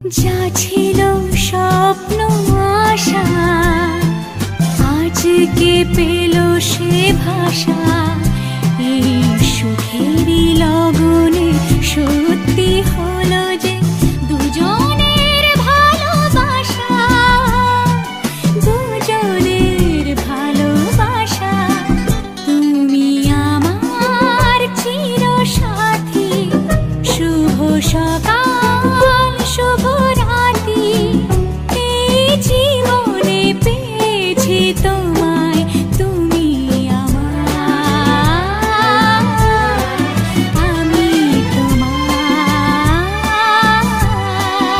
যা ছিল স্বপ্ন আশা আজকে পেল সে ভাষা? এই সুখেরই লগনে সত্যি হলো যে দুজনের ভালোবাসা দুজনের ভালোবাসা। তুমি আমার চির সাথী, শুভ সকাল।